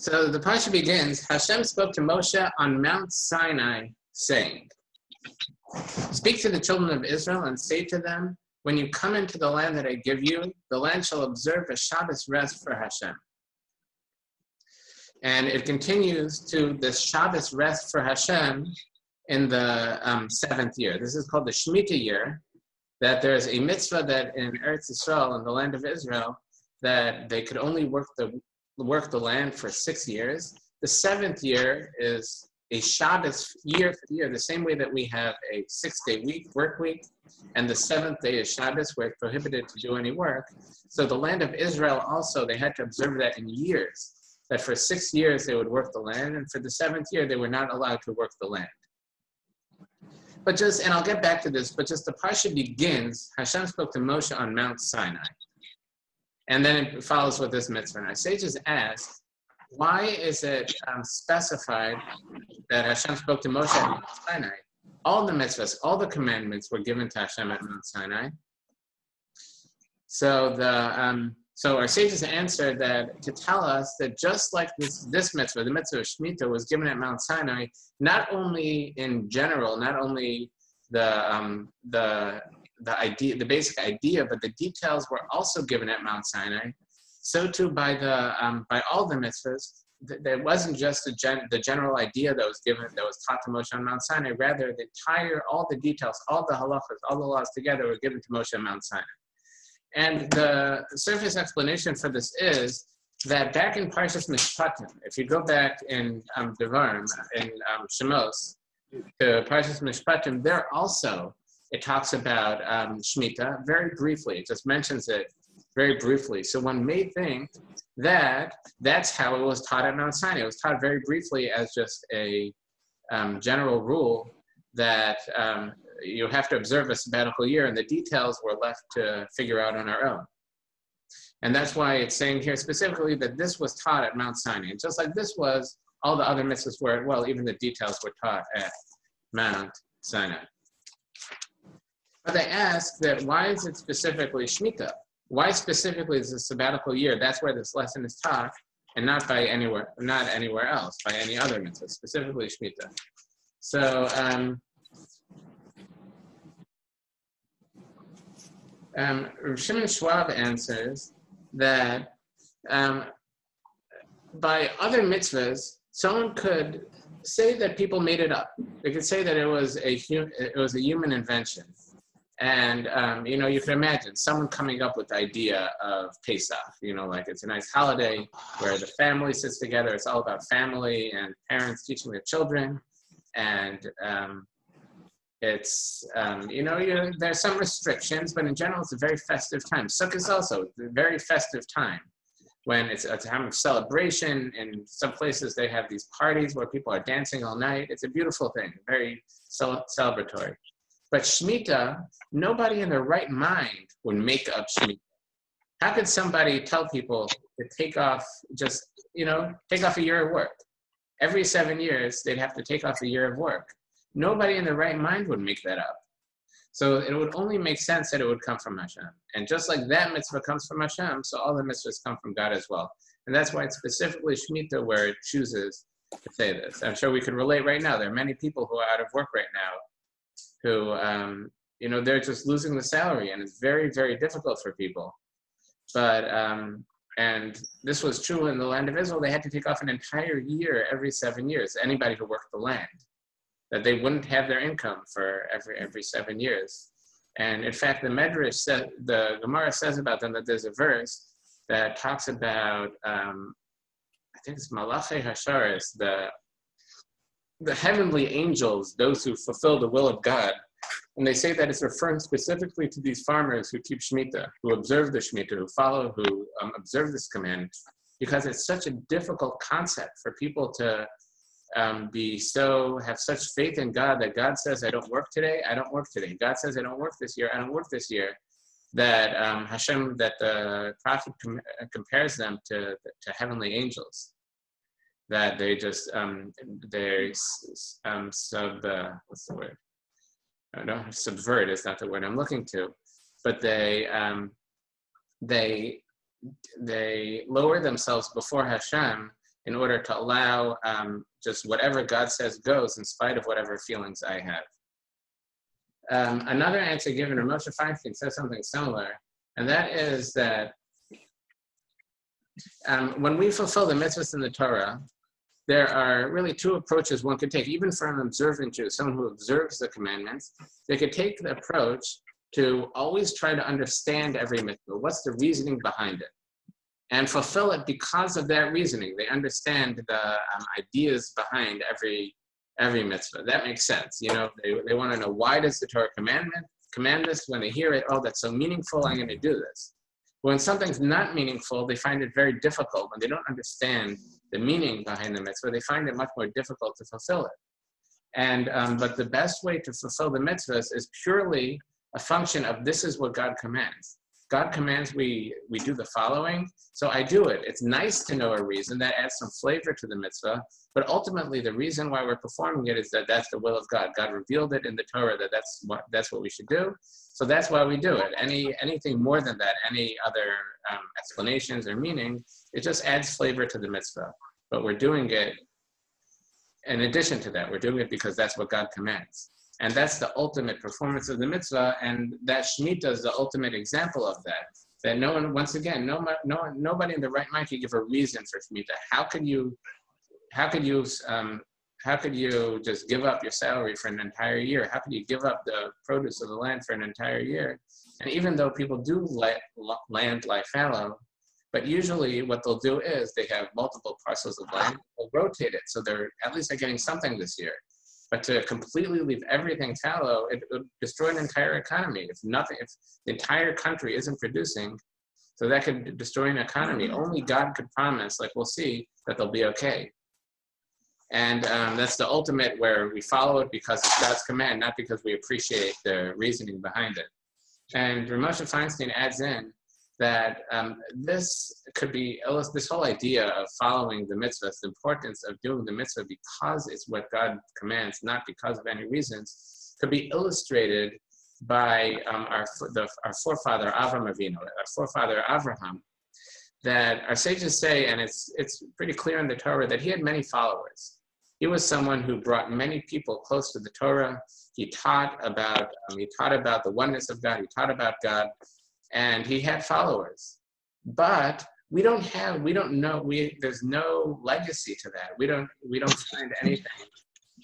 So the parsha begins. Hashem spoke to Moshe on Mount Sinai, saying, "Speak to the children of Israel and say to them, when you come into the land that I give you, the land shall observe a Shabbos rest for Hashem." And it continues to the Shabbos rest for Hashem in the um, seventh year. This is called the Shemitah year, that there's a mitzvah that in Eretz Israel, in the land of Israel, that they could only work the work the land for six years. The seventh year is a Shabbos year for year, the same way that we have a six-day week, work week, and the seventh day is Shabbos, where it's prohibited to do any work. So the land of Israel also, they had to observe that in years, that for six years they would work the land, and for the seventh year they were not allowed to work the land. But just, and I'll get back to this, but just the parsha begins, Hashem spoke to Moshe on Mount Sinai. And then it follows with this mitzvah. Our sages ask, why is it um, specified that Hashem spoke to Moshe at Mount Sinai? All the mitzvahs, all the commandments were given to Hashem at Mount Sinai. So the um, so our sages answered that to tell us that just like this, this mitzvah, the mitzvah of Shemitah, was given at Mount Sinai, not only in general, not only the um, the the idea, the basic idea, but the details were also given at Mount Sinai. So too by the um, by all the mitzvahs, th- there wasn't just the, gen- the general idea that was given that was taught to Moshe on Mount Sinai. Rather, the entire all the details, all the halachas, all the laws together were given to Moshe on Mount Sinai. And the surface explanation for this is that back in Parshas Mishpatim, if you go back in um, Devarim, in um, Shemos, to Parshas Mishpatim, there also it talks about um, Shemitah very briefly. It just mentions it very briefly. So one may think that that's how it was taught at Mount Sinai. It was taught very briefly as just a um, general rule that um, you have to observe a sabbatical year, and the details were left to figure out on our own. And that's why it's saying here specifically that this was taught at Mount Sinai. And just like this was, all the other mitzvahs were, well, even the details were taught at Mount Sinai. They ask that why is it specifically Shemitah? Why specifically is the sabbatical year? That's where this lesson is taught, and not by anywhere, not anywhere else, by any other mitzvah, specifically Shemitah. So, um, um, Shimon Schwab answers that um, by other mitzvahs, someone could say that people made it up. They could say that it was a it was a human invention. And um, you know, you can imagine someone coming up with the idea of Pesach. You know, like it's a nice holiday where the family sits together. It's all about family and parents teaching their children, and um, it's um, you know, you there's some restrictions, but in general, it's a very festive time. Sukkot is also a very festive time when it's a time of celebration. In some places, they have these parties where people are dancing all night. It's a beautiful thing, very celebratory. But Shemitah, nobody in their right mind would make up Shemitah. How could somebody tell people to take off just, you know, take off a year of work? Every seven years, they'd have to take off a year of work. Nobody in their right mind would make that up. So it would only make sense that it would come from Hashem. And just like that mitzvah comes from Hashem, so all the mitzvahs come from God as well. And that's why it's specifically Shemitah where it chooses to say this. I'm sure we could relate right now. There are many people who are out of work right now who um, you know they're just losing the salary and it's very very difficult for people. But um, and this was true in the land of israel. They had to take off an entire year every seven years anybody who worked the land that they wouldn't have their income for every every seven years. And in fact the medrash said the gemara says about them that there's a verse that talks about um, i think it's malachi hasharis the the heavenly angels, those who fulfill the will of God, and they say that it's referring specifically to these farmers who keep Shemitah, who observe the Shemitah, who follow, who um, observe this command, because it's such a difficult concept for people to um, be so, have such faith in God that God says, I don't work today, I don't work today. God says, I don't work this year, I don't work this year. That um, Hashem, that the prophet com- compares them to, to heavenly angels that they just um, they um, sub uh, what's the word? Know. Subvert is not the word I'm looking to, but they um, they they lower themselves before Hashem in order to allow um, just whatever God says goes in spite of whatever feelings I have. Um, another answer given, Moshe Feinstein says something similar, and that is that um, when we fulfill the mitzvahs in the Torah, there are really two approaches one could take, even for an observant Jew, someone who observes the commandments. They could take the approach to always try to understand every mitzvah. What's the reasoning behind it? And fulfill it because of that reasoning. They understand the um, ideas behind every every mitzvah. That makes sense. You know, they, they want to know why does the Torah commandment command this? When they hear it, oh, that's so meaningful, I'm going to do this. When something's not meaningful, they find it very difficult. When they don't understand the meaning behind the mitzvah, they find it much more difficult to fulfill it. And um, but the best way to fulfill the mitzvahs is purely a function of this is what God commands. God commands we we do the following, so I do it. It's nice to know a reason that adds some flavor to the mitzvah, but ultimately the reason why we're performing it is that that's the will of God. God revealed it in the Torah that that's what that's what we should do. So that's why we do it. Any anything more than that, any other um, explanations or meaning, it just adds flavor to the mitzvah. But we're doing it. In addition to that, we're doing it because that's what God commands. And that's the ultimate performance of the mitzvah. And that Shemitah is the ultimate example of that. That no one, once again, no, no nobody in the right mind can give a reason for Shemitah. How could you, how could you, um, how could you just give up your salary for an entire year? How could you give up the produce of the land for an entire year? And even though people do let land lie fallow, but usually what they'll do is they have multiple parcels of land, they'll rotate it. So they're, at least they're getting something this year. But to completely leave everything fallow, it would destroy an entire economy. If nothing, if the entire country isn't producing, so that could destroy an economy. Mm-hmm. Only God could promise, like we'll see, that they'll be okay. And um, that's the ultimate where we follow it because it's God's command, not because we appreciate the reasoning behind it. And Ramosha Feinstein adds in that um, this could be this whole idea of following the mitzvah, the importance of doing the mitzvah because it's what God commands, not because of any reasons, could be illustrated by um, our, the, our forefather Avram Avinu, our forefather Avraham, that our sages say, and it's, it's pretty clear in the Torah, that he had many followers. He was someone who brought many people close to the Torah. He taught about, um, he taught about the oneness of God. He taught about God and he had followers. But we don't have, we don't know, we, there's no legacy to that. We don't, we don't find anything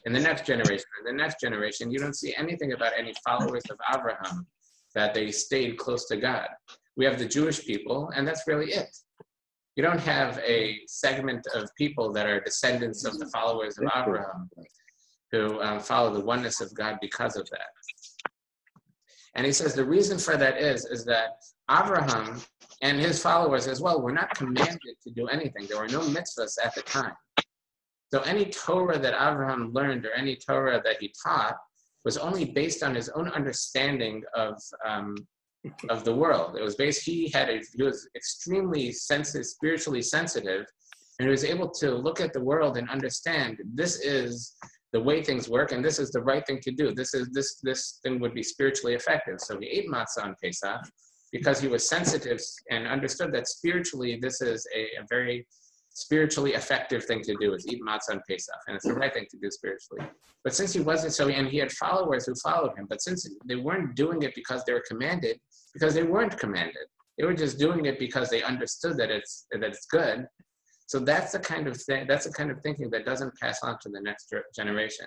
in the next generation. In the next generation, you don't see anything about any followers of Abraham that they stayed close to God. We have the Jewish people, and that's really it. You don't have a segment of people that are descendants of the followers of Abraham who um, follow the oneness of God because of that. And he says the reason for that is, is that Abraham and his followers as well were not commanded to do anything. There were no mitzvahs at the time. So any Torah that Abraham learned or any Torah that he taught was only based on his own understanding of, um, of the world. It was based, he had a, he was extremely sensitive, spiritually sensitive, and he was able to look at the world and understand this is the way things work, and this is the right thing to do. This is this this thing would be spiritually effective. So he ate matzah on Pesach because he was sensitive and understood that spiritually this is a, a very spiritually effective thing to do is eat matzah on Pesach, and it's the right thing to do spiritually. But since he wasn't so, and he had followers who followed him, but since they weren't doing it because they were commanded, because they weren't commanded, they were just doing it because they understood that it's that it's good, so that's the kind of thing, that's the kind of thinking that doesn't pass on to the next generation.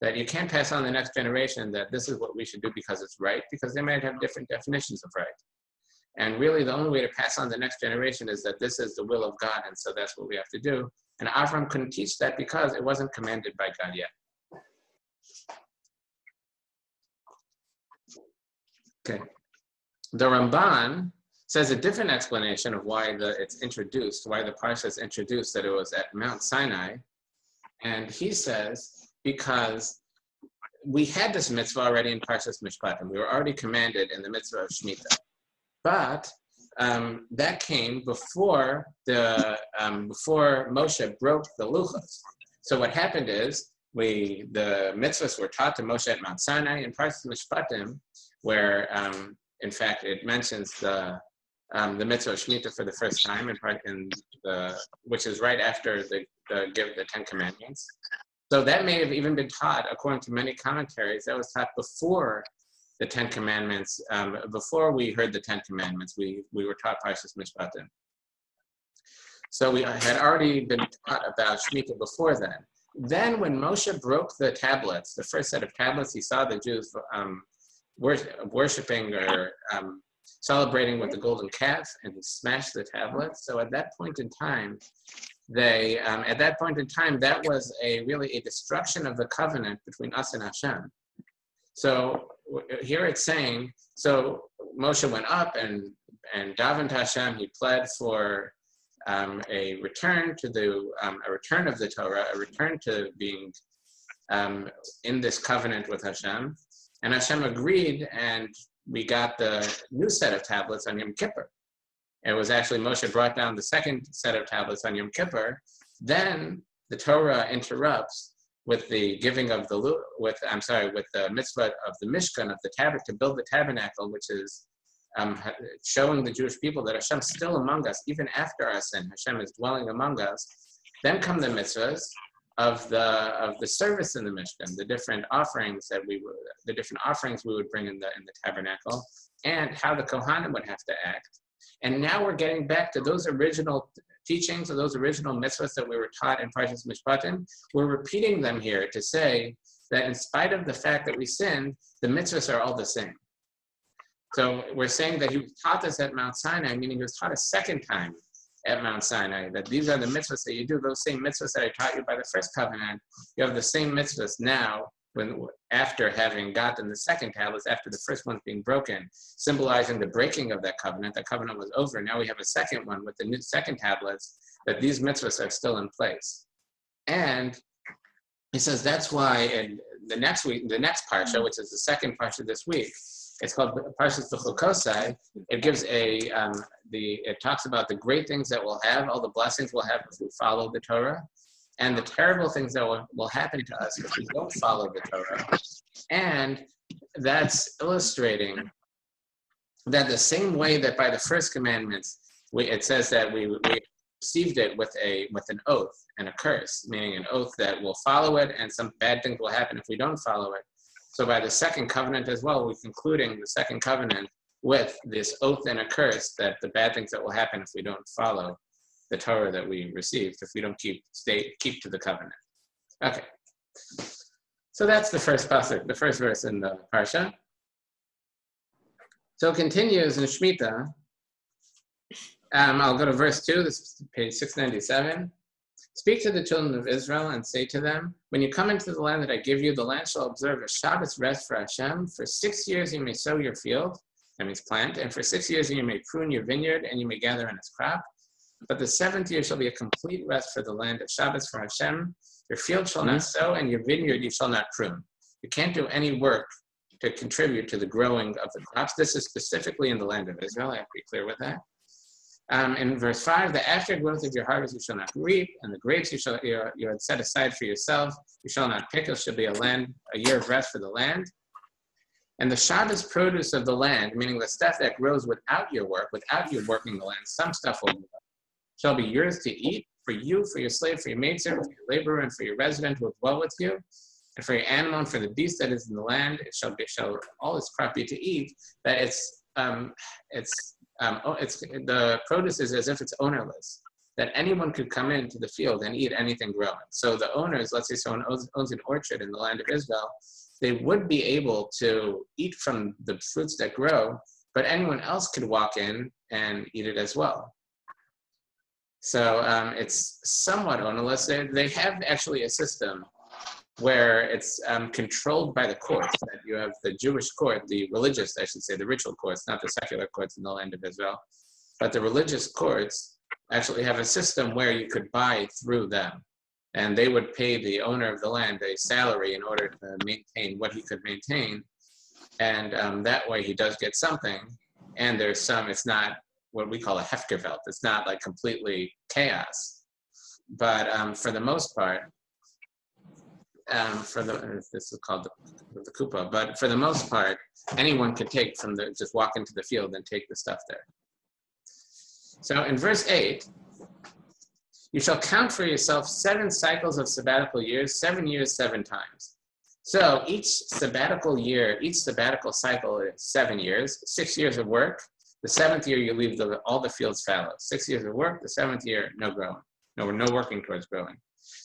That you can't pass on the next generation that this is what we should do because it's right, because they might have different definitions of right. And really, the only way to pass on the next generation is that this is the will of God, and so that's what we have to do. And Avram couldn't teach that because it wasn't commanded by God yet. Okay. The Ramban says a different explanation of why the, it's introduced, why the parsha is introduced, that it was at Mount Sinai. And he says, because we had this mitzvah already in Parshas Mishpatim. We were already commanded in the mitzvah of Shemitah. But um, that came before the um, before Moshe broke the luchos. So what happened is we the mitzvahs were taught to Moshe at Mount Sinai in Parshas Mishpatim, where um, in fact it mentions the um, the mitzvah of Shemitah for the first time, in, in the, which is right after the, the give the Ten Commandments. So that may have even been taught, according to many commentaries, that was taught before the Ten Commandments. Um, before we heard the Ten Commandments, we, we were taught Parshas Mishpatim. So we had already been taught about Shemitah before then. Then, when Moshe broke the tablets, the first set of tablets, he saw the Jews um, worshiping or um, celebrating with the golden calf, and he smashed the tablets. So at that point in time, they um, at that point in time that was a really a destruction of the covenant between us and Hashem. So here it's saying so Moshe went up and and davened Hashem. He pled for um, a return to the um, a return of the Torah, a return to being um, in this covenant with Hashem. And Hashem agreed, and we got the new set of tablets on Yom Kippur. It was actually Moshe brought down the second set of tablets on Yom Kippur. Then the Torah interrupts with the giving of the with I'm sorry with the mitzvah of the Mishkan of the tabernacle to build the tabernacle, which is um, showing the Jewish people that Hashem's still among us even after our sin. Hashem is dwelling among us. Then come the mitzvahs of the of the service in the Mishkan, the different offerings that we would, the different offerings we would bring in the in the tabernacle, and how the Kohanim would have to act. And now we're getting back to those original teachings or those original mitzvahs that we were taught in Parshas Mishpatim. We're repeating them here to say that in spite of the fact that we sinned, the mitzvahs are all the same. So we're saying that he was taught this at Mount Sinai, meaning he was taught a second time at Mount Sinai, that these are the mitzvahs that you do, those same mitzvahs that I taught you by the first covenant. You have the same mitzvahs now when after having gotten the second tablets, after the first one's being broken, symbolizing the breaking of that covenant. That covenant was over. Now we have a second one with the new second tablets, that these mitzvahs are still in place. And he says that's why in the next week, the next parsha, which is the second parsha this week, it's called Parshas Bechukosai. It gives a um, the it talks about the great things that we'll have, all the blessings we'll have if we follow the Torah, and the terrible things that will, will happen to us if we don't follow the Torah. And that's illustrating that the same way that by the first commandments, we, it says that we, we received it with a with an oath and a curse, meaning an oath that we'll follow it and some bad things will happen if we don't follow it. So by the second covenant as well, we're concluding the second covenant with this oath and a curse that the bad things that will happen if we don't follow the Torah that we received, if we don't keep stay keep to the covenant. Okay. So that's the first pasuk, the first verse in the parsha. So it continues in Shemitah. Um, I'll go to verse 2, this is page 697. Speak to the children of Israel and say to them, When you come into the land that I give you, the land shall observe a Shabbos rest for Hashem. For six years you may sow your field, that means plant, and for six years you may prune your vineyard, and you may gather in its crop. But the seventh year shall be a complete rest for the land of Shabbos for Hashem. Your field shall not mm-hmm. sow, and your vineyard you shall not prune. You can't do any work to contribute to the growing of the crops. This is specifically in the land of Israel. I have to be clear with that. Um, in verse 5, the aftergrowth of your harvest you shall not reap, and the grapes you shall you, you had set aside for yourself, you shall not pick. It shall be a land, a year of rest for the land. And the Shabbos produce of the land, meaning the stuff that grows without your work, without you working the land, some stuff will shall be yours to eat for you, for your slave, for your maidservant, for your laborer, and for your resident who will dwell with you, and for your animal and for the beast that is in the land. It shall be shall all its crop be to eat. That it's um, it's um, oh, it's the produce is as if it's ownerless. That anyone could come into the field and eat anything growing. So the owners, let's say someone owns, owns an orchard in the land of Israel, they would be able to eat from the fruits that grow, but anyone else could walk in and eat it as well. So um, it's somewhat ownerless. They, they have actually a system where it's um, controlled by the courts. That you have the Jewish court, the religious, I should say, the ritual courts, not the secular courts in the land of Israel, but the religious courts actually have a system where you could buy through them. And they would pay the owner of the land a salary in order to maintain what he could maintain. And um, that way he does get something. And there's some, it's not what we call a Hefkervelt. It's not like completely chaos. But um, for the most part, um, for the this is called the, the kupa, but for the most part, anyone could take from the just walk into the field and take the stuff there. So in verse 8, you shall count for yourself seven cycles of sabbatical years, seven years, seven times. So each sabbatical year, each sabbatical cycle is seven years, six years of work. The seventh year, you leave the, all the fields fallow. Six years of work, the seventh year, no growing. No, no working towards growing.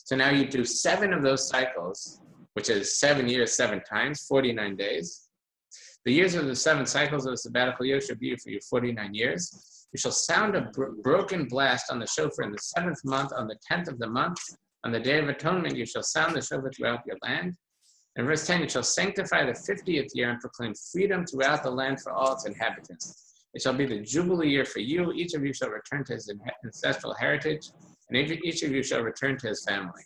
So now you do seven of those cycles, which is seven years, seven times, 49 days. The years of the seven cycles of the sabbatical year should be for you 49 years. You shall sound a bro broken blast on the shofar in the seventh month, on the tenth of the month. On the day of atonement, you shall sound the shofar throughout your land. In verse 10, you shall sanctify the 50th year and proclaim freedom throughout the land for all its inhabitants. It shall be the jubilee year for you. Each of you shall return to his ancestral heritage, and each of you shall return to his family.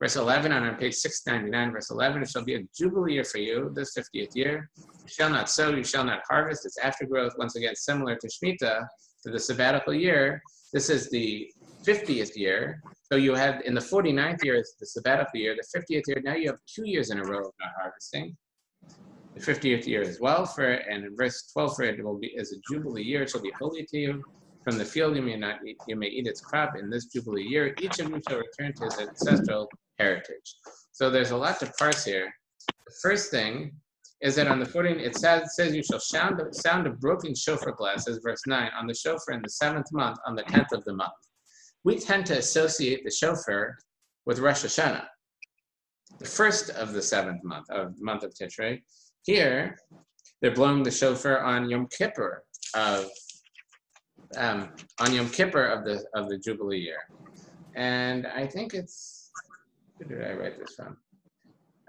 Verse 11, on page 699, verse 11, it shall be a jubilee year for you, this 50th year. You shall not sow, you shall not harvest. Its aftergrowth, once again, similar to Shemitah, to the sabbatical year. This is the 50th year. So you have, in the 49th year, it's the sabbatical year. The 50th year, now you have two years in a row of not harvesting. The 50th year as well for and in verse 12 for it, it will be as a jubilee year, it shall be holy to you. From the field you may not eat, you may eat its crop in this jubilee year. Each of you shall return to his ancestral heritage. So there's a lot to parse here. The first thing is that on the 14, it says, says you shall sound, the sound a broken shofar blast, as verse 9, on the shofar in the seventh month, on the 10th of the month. We tend to associate the shofar with Rosh Hashanah, the first of the seventh month, of the month of Tishrei. Here, they're blowing the shofar on Yom Kippur of um, on Yom Kippur of the of the Jubilee year, and I think it's who did I write this from?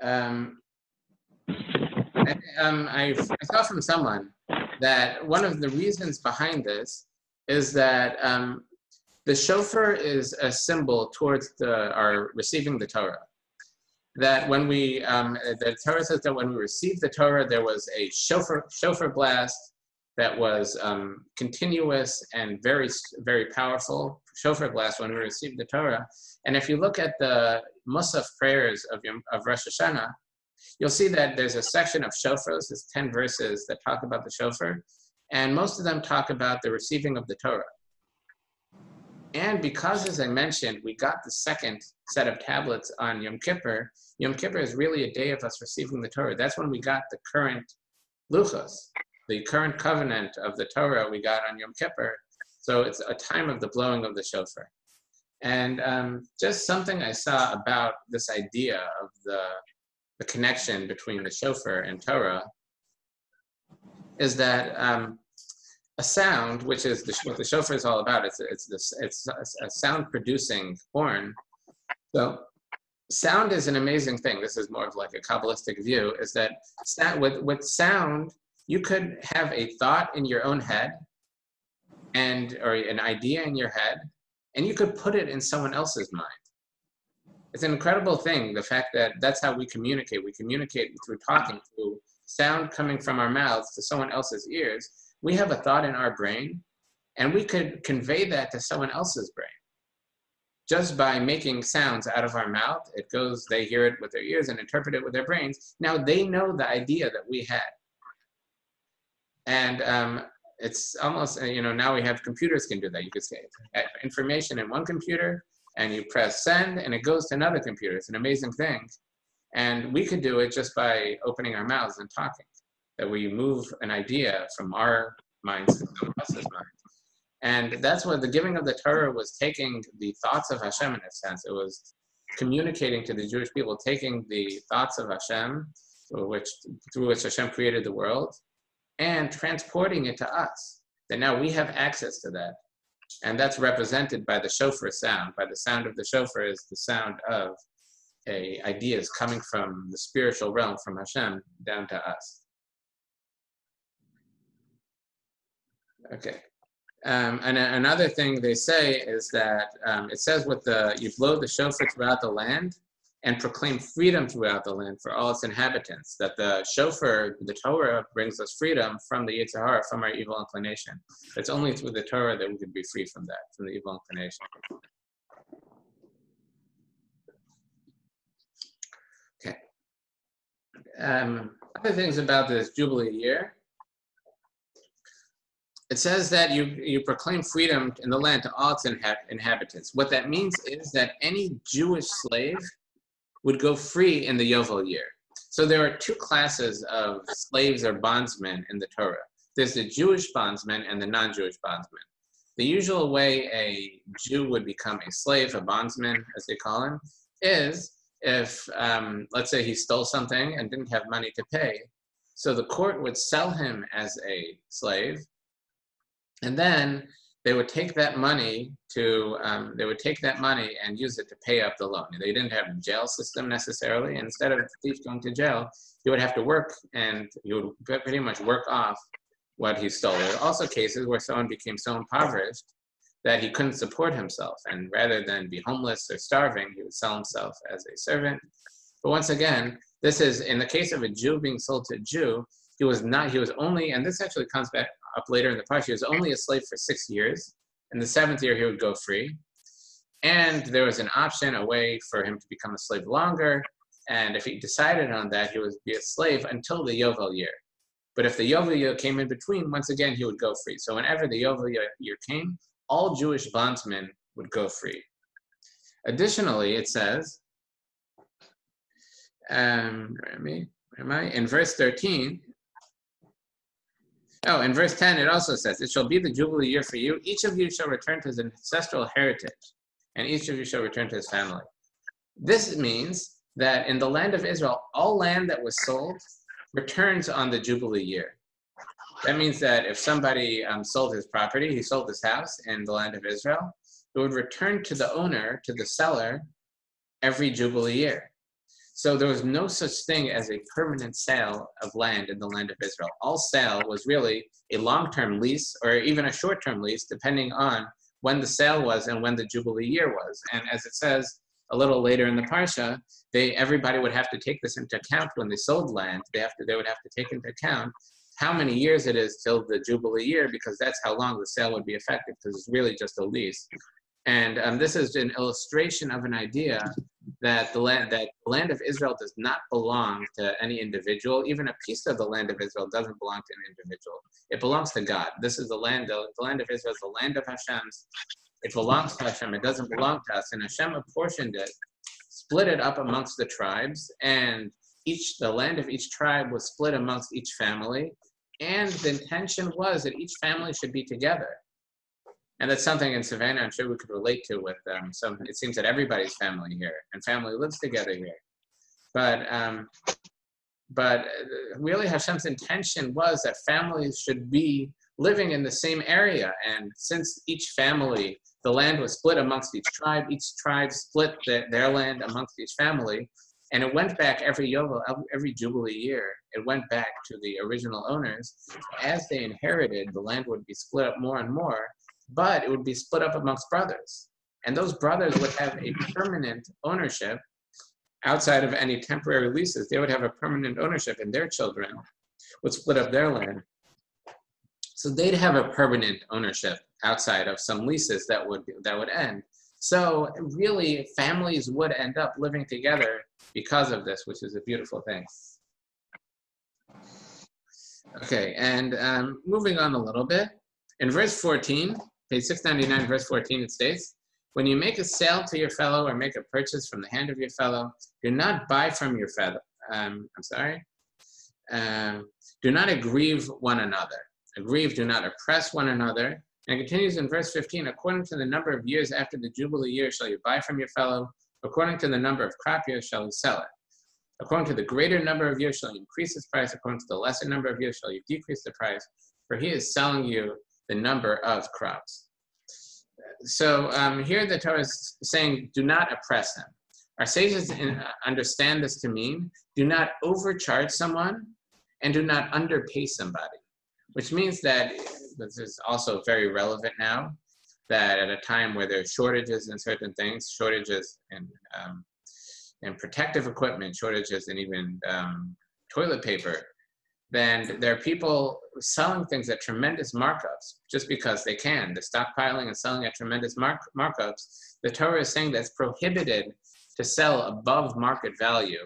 Um, um, I, I, saw from someone that one of the reasons behind this is that um, the shofar is a symbol towards the, our receiving the Torah. That when we, um, the Torah says that when we received the Torah, there was a shofar, shofar blast that was um, continuous and very, very powerful shofar blast when we received the Torah. And if you look at the Musaf prayers of, of Rosh Hashanah, You'll see that there's a section of shofars, there's 10 verses that talk about the shofar, and most of them talk about the receiving of the Torah. And because, as I mentioned, we got the second set of tablets on Yom Kippur, Yom Kippur is really a day of us receiving the Torah. That's when we got the current luchos, the current covenant of the Torah we got on Yom Kippur. So it's a time of the blowing of the shofar. And um, just something I saw about this idea of the the connection between the shofar and Torah is that um, a sound, which is the, what the shofar is all about, it's, it's, this, it's a sound producing horn. So sound is an amazing thing. This is more of like a Kabbalistic view, is that with, with sound, you could have a thought in your own head and or an idea in your head, and you could put it in someone else's mind. It's an incredible thing the fact that that's how we communicate. We communicate through talking through sound coming from our mouths to someone else's ears. We have a thought in our brain and we could convey that to someone else's brain. Just by making sounds out of our mouth it goes they hear it with their ears and interpret it with their brains. Now they know the idea that we had and um, it's almost you know now we have computers can do that you could say information in one computer and you press send and it goes to another computer. It's an amazing thing. And we could do it just by opening our mouths and talking, that we move an idea from our minds to someone else's mind. And that's what the giving of the Torah was taking the thoughts of Hashem in a sense. It was communicating to the Jewish people, taking the thoughts of Hashem, which, through which Hashem created the world, and transporting it to us. That now we have access to that. And that's represented by the shofar sound. By the sound of the shofar is the sound of a, ideas coming from the spiritual realm, from Hashem, down to us. Okay. Um, and another thing they say is that um, it says with the you blow the shofar throughout the land, and proclaim freedom throughout the land for all its inhabitants. That the shofar, the Torah, brings us freedom from the Yetzer Hara, from our evil inclination. It's only through the Torah that we can be free from that, from the evil inclination. Okay. Um, other things about this Jubilee year. it says that you, you proclaim freedom in the land to all its inha- inhabitants. What that means is that any Jewish slave would go free in the Yovel year. So there are two classes of slaves or bondsmen in the Torah. There's the Jewish bondsman and the non-Jewish bondsman. The usual way a Jew would become a slave, a bondsman, as they call him, is if, um, let's say, he stole something and didn't have money to pay. So the court would sell him as a slave, and then they would take that money to um, they would take that money and use it to pay up the loan. They didn't have a jail system necessarily. Instead of the thief going to jail, he would have to work and he would pretty much work off what he stole. There are also cases where someone became so impoverished that he couldn't support himself, and rather than be homeless or starving, he would sell himself as a servant. But once again, this is in the case of a Jew being sold to a Jew. He was not. He was only, and this actually comes back up later in the parsha, he was only a slave for six years. In the seventh year, he would go free. And there was an option, a way for him to become a slave longer. And if he decided on that, he would be a slave until the Yovel year. But if the Yovel year came in between, once again, he would go free. So whenever the Yovel year came, all Jewish bondsmen would go free. Additionally, it says, um, where am I? Where am I? In verse 13, Oh, in verse 10, it also says, It shall be the Jubilee year for you. Each of you shall return to his ancestral heritage, and each of you shall return to his family. This means that in the land of Israel, all land that was sold returns on the Jubilee year. That means that if somebody um, sold his property, he sold his house in the land of Israel, it would return to the owner, to the seller, every Jubilee year. So there was no such thing as a permanent sale of land in the land of Israel. All sale was really a long-term lease or even a short-term lease, depending on when the sale was and when the Jubilee year was. And as it says a little later in the Parsha, they everybody would have to take this into account when they sold land. They have to they would have to take into account how many years it is till the Jubilee year, because that's how long the sale would be effective, because it's really just a lease. And um, this is an illustration of an idea that the land that the land of Israel does not belong to any individual. Even a piece of the land of Israel doesn't belong to an individual. It belongs to God. This is the land. The, the land of Israel is the land of Hashem's. It belongs to Hashem. It doesn't belong to us. And Hashem apportioned it, split it up amongst the tribes, and each the land of each tribe was split amongst each family. And the intention was that each family should be together and that's something in Savannah I'm sure we could relate to with um, some. It seems that everybody's family here and family lives together here, but um, but uh, really Hashem's intention was that families should be living in the same area, and since each family, the land was split amongst each tribe, each tribe split the, their land amongst each family, and it went back every yovel, every jubilee year. It went back to the original owners. As they inherited, the land would be split up more and more but it would be split up amongst brothers. And those brothers would have a permanent ownership outside of any temporary leases. They would have a permanent ownership, and their children would split up their land. So they'd have a permanent ownership outside of some leases that would that would end. So really, families would end up living together because of this, which is a beautiful thing. Okay, and um, moving on a little bit. In verse 14, Page 699, verse 14, it states, When you make a sale to your fellow or make a purchase from the hand of your fellow, do not buy from your fellow. Um, I'm sorry. Um, do not aggrieve one another. Aggrieve, do not oppress one another. And it continues in verse 15, according to the number of years after the Jubilee year shall you buy from your fellow, according to the number of crop years shall you sell it. According to the greater number of years shall you increase its price, according to the lesser number of years shall you decrease the price, for he is selling you the number of crops. So um, here the Torah is saying, do not oppress them. Our sages understand this to mean, do not overcharge someone and do not underpay somebody, which means that this is also very relevant now, that at a time where there are shortages in certain things, shortages in, um, in protective equipment, shortages in even um, toilet paper, then there are people selling things at tremendous markups just because they can. They're stockpiling and selling at tremendous mark, markups. The Torah is saying that it's prohibited to sell above market value,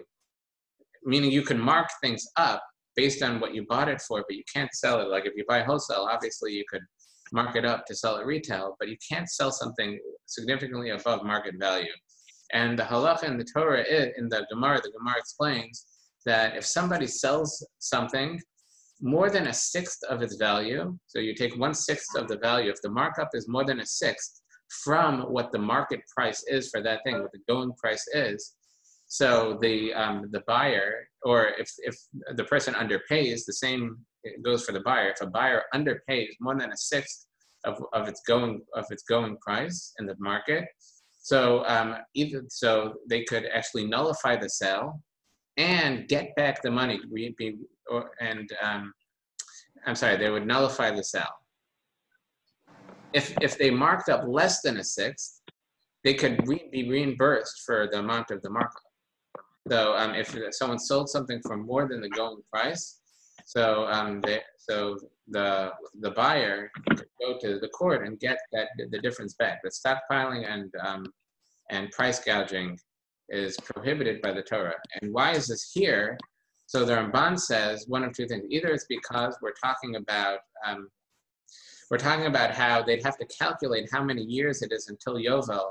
meaning you can mark things up based on what you bought it for, but you can't sell it. Like if you buy wholesale, obviously you could mark it up to sell it retail, but you can't sell something significantly above market value. And the halacha in the Torah, in the Gemara, the Gemara explains that if somebody sells something more than a sixth of its value, so you take one sixth of the value, if the markup is more than a sixth from what the market price is for that thing, what the going price is, so the um, the buyer, or if if the person underpays, the same goes for the buyer. If a buyer underpays more than a sixth of, of its going of its going price in the market, so um, even so they could actually nullify the sale and get back the money. Be, or, and um, I'm sorry, they would nullify the sale. If if they marked up less than a sixth, they could re- be reimbursed for the amount of the markup. So um, if someone sold something for more than the going price, so um, they, so the the buyer could go to the court and get that the difference back. But stockpiling and um, and price gouging is prohibited by the Torah. And why is this here? So the Ramban says one of two things. Either it's because we're talking about um, we're talking about how they'd have to calculate how many years it is until Yovel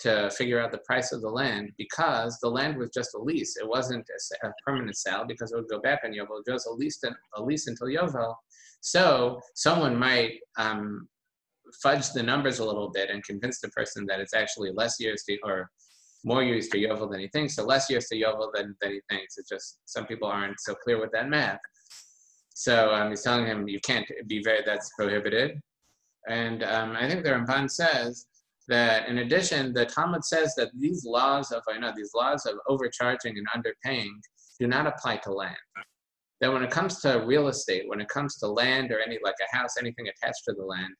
to figure out the price of the land because the land was just a lease. It wasn't a, permanent sale because it would go back on Yovel. It was a lease, a lease until Yovel. So someone might um, fudge the numbers a little bit and convince the person that it's actually less years to, or more years to Yovel than he thinks. So less years to Yovel than, than he thinks. It's just some people aren't so clear with that math. So um, he's telling him you can't be very, that's prohibited. And um, I think the Ramban says that in addition, the Talmud says that these laws of, I know, these laws of overcharging and underpaying do not apply to land. That when it comes to real estate, when it comes to land or any, like a house, anything attached to the land,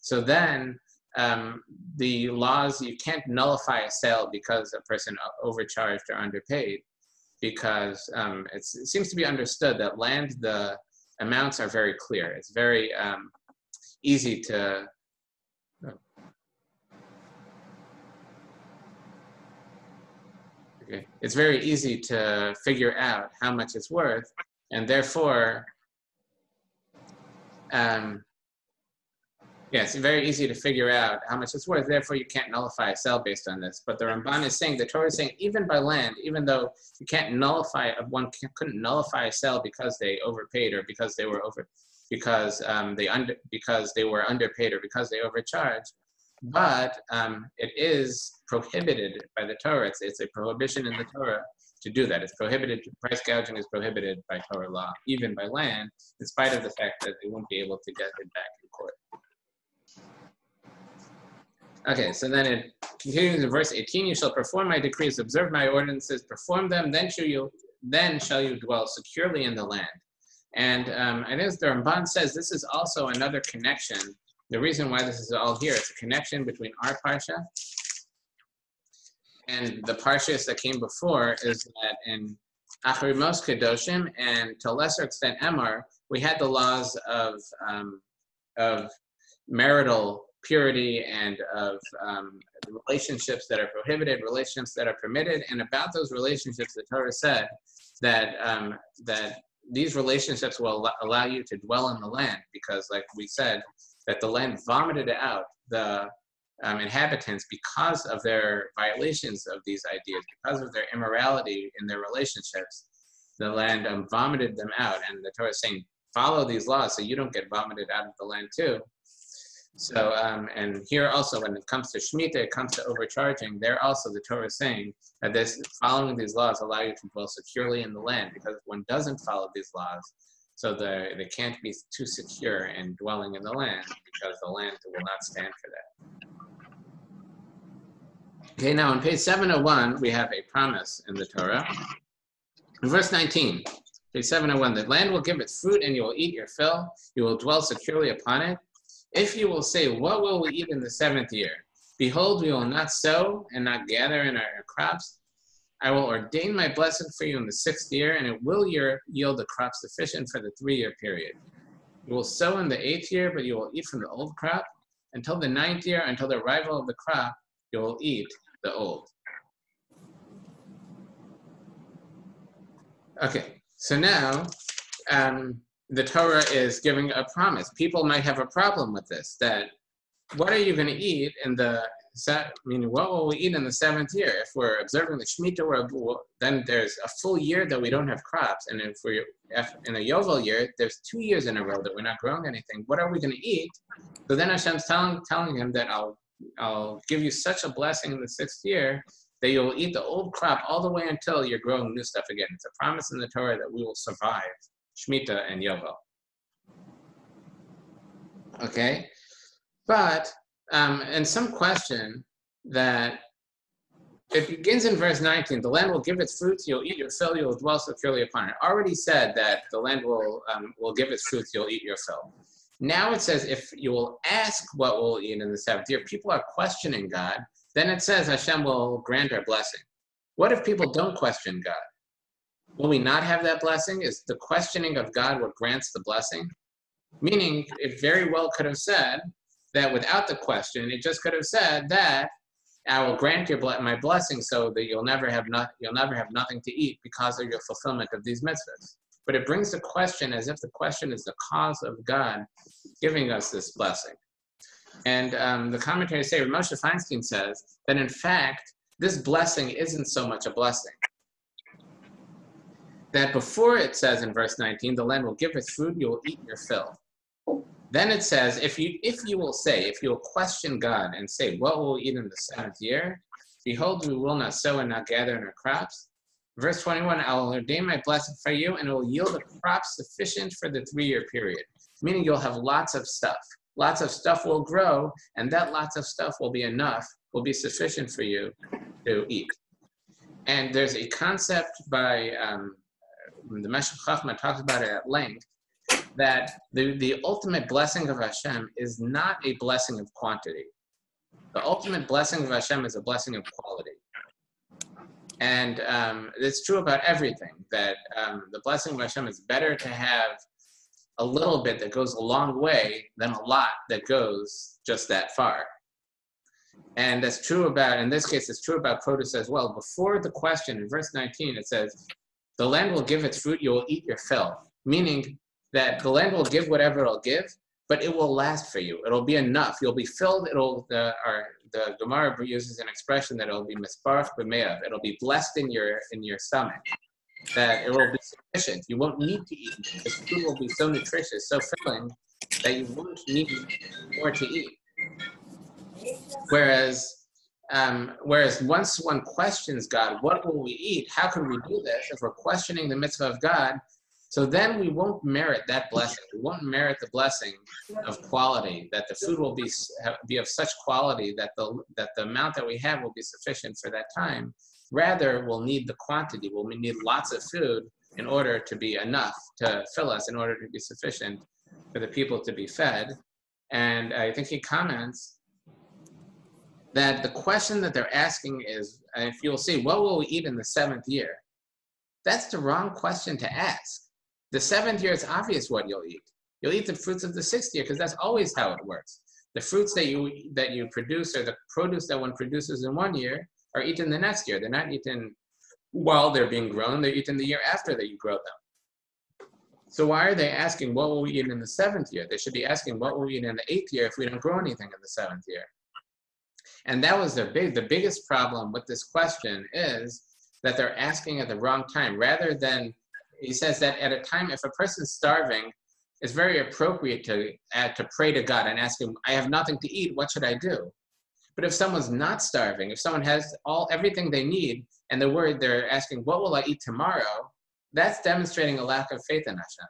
so then um, the laws, you can't nullify a sale because a person overcharged or underpaid because um, it seems to be understood that land, the amounts are very clear. It's very um, easy to Okay. It's very easy to figure out how much it's worth, and therefore, um, yeah, it's very easy to figure out how much it's worth. Therefore, you can't nullify a sale based on this. But the Ramban is saying, the Torah is saying, even by land, even though you can't nullify, one couldn't nullify a sale because they overpaid or because they were over, because um, they under, because they were underpaid or because they overcharged, but um, it is prohibited by the Torah. It's, it's a prohibition in the Torah to do that. It's prohibited, price gouging is prohibited by Torah law, even by land, in spite of the fact that they won't be able to get it back in court. Okay, so then it continues in verse 18, you shall perform my decrees, observe my ordinances, perform them, then shall you, then shall you dwell securely in the land. And um, and as the Ramban says, this is also another connection the reason why this is all here is a connection between our parsha and the parshas that came before is that in Acharei Mos Kedoshim and to a lesser extent Emor, we had the laws of, um, of marital purity and of um, relationships that are prohibited, relationships that are permitted, and about those relationships, the Torah said that um, that these relationships will allow you to dwell in the land because, like we said, that the land vomited out the um, inhabitants because of their violations of these ideas, because of their immorality in their relationships. The land um, vomited them out, and the Torah is saying, follow these laws so you don't get vomited out of the land too. So, um, and here also, when it comes to Shemitah, it comes to overcharging, there also the Torah is saying that this following these laws allow you to dwell securely in the land, because one doesn't follow these laws, so the, they can't be too secure in dwelling in the land because the land will not stand for that. Okay, now on page 701, we have a promise in the Torah. In verse 19, page 701, the land will give its fruit and you will eat your fill. You will dwell securely upon it. If you will say, What will we eat in the seventh year? Behold, we will not sow and not gather in our crops, I will ordain my blessing for you in the sixth year, and it will yield a crop sufficient for the three year period. You will sow in the eighth year, but you will eat from the old crop. Until the ninth year, until the arrival of the crop, you will eat the old. Okay, so now um, the Torah is giving a promise. People might have a problem with this. That what are you going to eat in the I mean, what will we eat in the seventh year? If we're observing the Shemitah, then there's a full year that we don't have crops. And if we're in a Yovel year, there's two years in a row that we're not growing anything. What are we going to eat? So then Hashem's telling, telling him that I'll, I'll give you such a blessing in the sixth year that you'll eat the old crop all the way until you're growing new stuff again. It's a promise in the Torah that we will survive Shemitah and Yovel. Okay? But um, and some question that it begins in verse 19 the land will give its fruits you'll eat your fill you'll dwell securely upon it. Already said that the land will um, will give its fruits you'll eat your fill. Now it says if you will ask what we'll eat in the seventh year people are questioning god. Then it says hashem will grant our blessing. What if people don't question god will we not have that blessing is the questioning of god what grants the blessing meaning it very well could have said that without the question, it just could have said that I will grant your my blessing so that you'll never have not you'll never have nothing to eat because of your fulfillment of these mitzvahs. But it brings the question as if the question is the cause of God giving us this blessing. And um, the commentators say, Moshe Feinstein says that in fact, this blessing isn't so much a blessing. That before it says in verse 19, the land will give its food, you will eat your fill. Then it says, if you if you will say, if you will question God and say, what will we eat in the seventh year? Behold, we will not sow and not gather in our crops. Verse 21, I will ordain my blessing for you, and it will yield a crop sufficient for the three-year period. Meaning you'll have lots of stuff. Lots of stuff will grow, and that lots of stuff will be enough, will be sufficient for you to eat. And there's a concept by um, the Meshech Chochmah talks about it at length, that the, the ultimate blessing of Hashem is not a blessing of quantity. The ultimate blessing of Hashem is a blessing of quality. And um, it's true about everything that um, the blessing of Hashem is better to have a little bit that goes a long way than a lot that goes just that far. And that's true about, in this case, it's true about produce as well. Before the question in verse 19, it says, The land will give its fruit, you will eat your fill. Meaning, that the land will give whatever it'll give, but it will last for you. It'll be enough. You'll be filled. It'll the or the Gemara uses an expression that it'll be misbarech b'meav. It'll be blessed in your in your stomach. That it will be sufficient. You won't need to eat. The food will be so nutritious, so filling, that you won't need more to eat. Whereas um, whereas once one questions God, what will we eat? How can we do this? If we're questioning the mitzvah of God, so then we won't merit that blessing. We won't merit the blessing of quality, that the food will be, be of such quality that the, that the amount that we have will be sufficient for that time. Rather, we'll need the quantity. We'll need lots of food in order to be enough to fill us, in order to be sufficient for the people to be fed. And I think he comments that the question that they're asking is, if you'll see, what will we eat in the seventh year? That's the wrong question to ask the seventh year, it's obvious what you'll eat. You'll eat the fruits of the sixth year because that's always how it works. The fruits that you that you produce or the produce that one produces in one year are eaten the next year. They're not eaten while they're being grown. They're eaten the year after that you grow them. So why are they asking what will we eat in the seventh year? They should be asking what will we eat in the eighth year if we don't grow anything in the seventh year. And that was their big the biggest problem with this question is that they're asking at the wrong time rather than he says that at a time, if a person's starving, it's very appropriate to, uh, to pray to God and ask him, I have nothing to eat, what should I do? But if someone's not starving, if someone has all everything they need and they're worried, they're asking, what will I eat tomorrow? That's demonstrating a lack of faith in Hashem.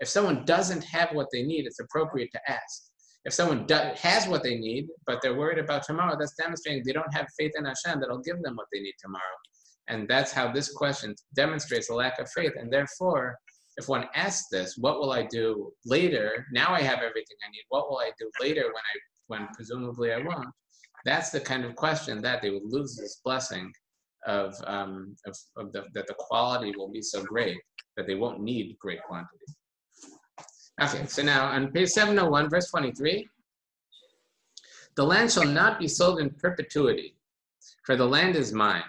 If someone doesn't have what they need, it's appropriate to ask. If someone do, has what they need, but they're worried about tomorrow, that's demonstrating they don't have faith in Hashem that'll give them what they need tomorrow. And that's how this question demonstrates a lack of faith. And therefore, if one asks this, what will I do later? Now I have everything I need. What will I do later when I when presumably I won't? That's the kind of question that they would lose this blessing of, um, of, of the, that the quality will be so great that they won't need great quantity. Okay, so now on page 701, verse 23, the land shall not be sold in perpetuity, for the land is mine